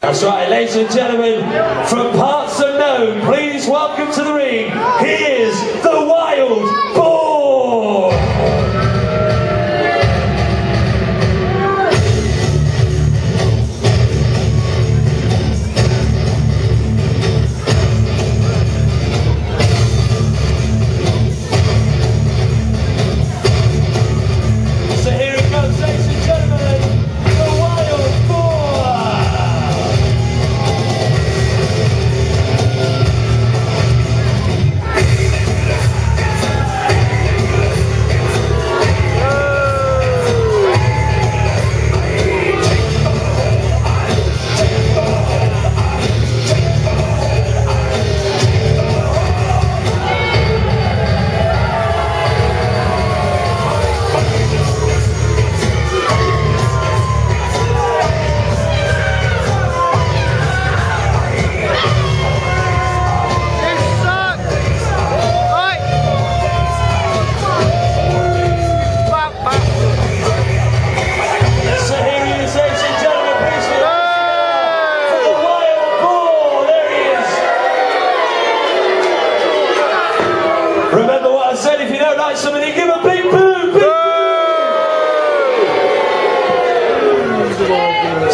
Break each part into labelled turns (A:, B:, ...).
A: That's right, ladies and gentlemen, from parts unknown, please welcome to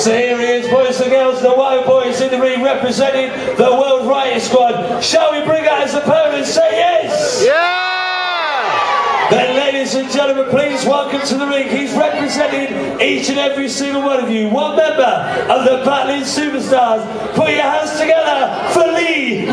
A: So here he is, boys and girls, the white Boys in the ring representing the World Riot Squad. Shall we bring out his opponent? Say yes! Then, ladies and gentlemen, please welcome to the ring. He's representing each and every single one of you. One member of the Battling Superstars. Put your hands together for Lee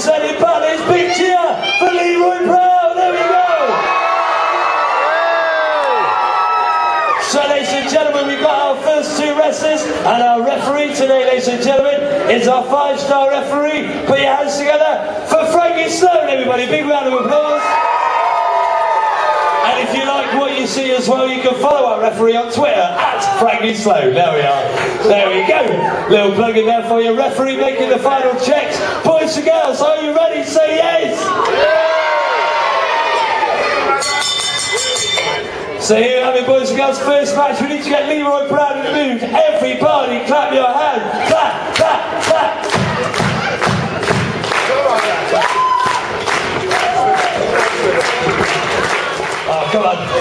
A: Representing Bally's big cheer for Leroy Brown. There we go. So, ladies and gentlemen, we've got our first two wrestlers, and our referee today, ladies and gentlemen, is our five-star referee. Put your hands together for Frankie Sloane, everybody. Big round of applause. And if you like what you see as well, you can follow our referee on Twitter at Frankie Sloane. There we are. There we go. Little plug in there for your referee making the final checks. Boys and girls, are you ready? Say yes. So here you have it, boys and girls. First match, we need to get Leroy Brown in the mood. Everybody, clap your hands.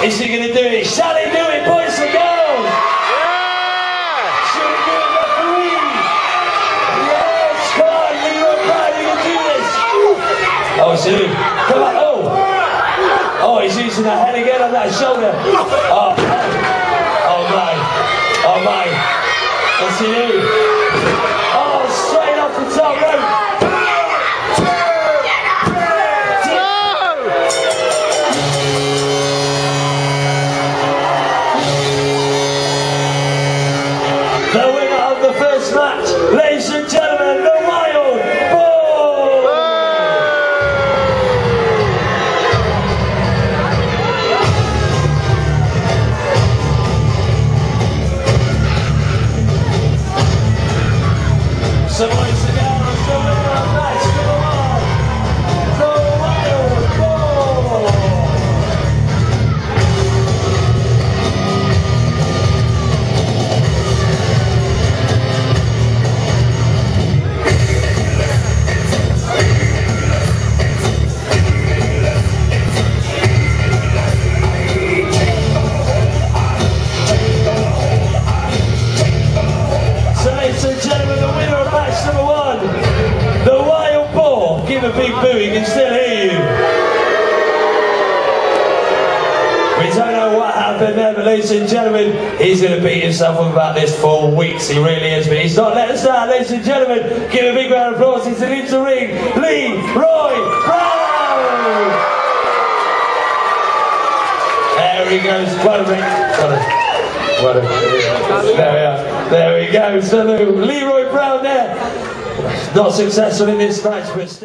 A: Is he to do it? Shall he do it, boys and girls? Shall we do it, referee? Yes, come on, Leroy Brown, you can do this. Oh, see. Come on. Oh. Oh, he's using the head again on that shoulder. Oh, oh my. Oh my. What's he do? Oh, match, ladies and gentlemen, the Wild Boar. So once again, the winner a big boo, he can still hear you. We don't know what happened there, but ladies and gentlemen, he's going to beat himself up about this for weeks. He really is, but he's not letting us down. Ladies and gentlemen, give a big round of applause. He's into ring, Lee Roy Brown. There he goes. What a ring. What a. What a. There we are. There we go. Salute. Leroy Brown there. Not successful in this match, but still.